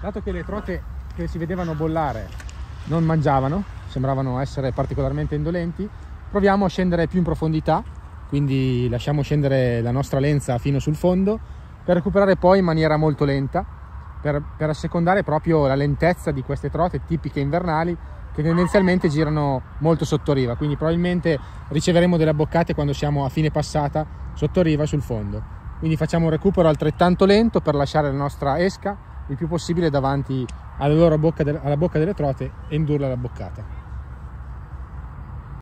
dato che le trote che si vedevano bollare non mangiavano, sembravano essere particolarmente indolenti, proviamo a scendere più in profondità, quindi lasciamo scendere la nostra lenza fino sul fondo per recuperare poi in maniera molto lenta, per, per assecondare proprio la lentezza di queste trote tipiche invernali che tendenzialmente girano molto sotto riva, quindi probabilmente riceveremo delle abboccate quando siamo a fine passata sotto riva sul fondo. Quindi facciamo un recupero altrettanto lento per lasciare la nostra esca il più possibile davanti alla, bocca, alla bocca delle trote e indurla alla boccata.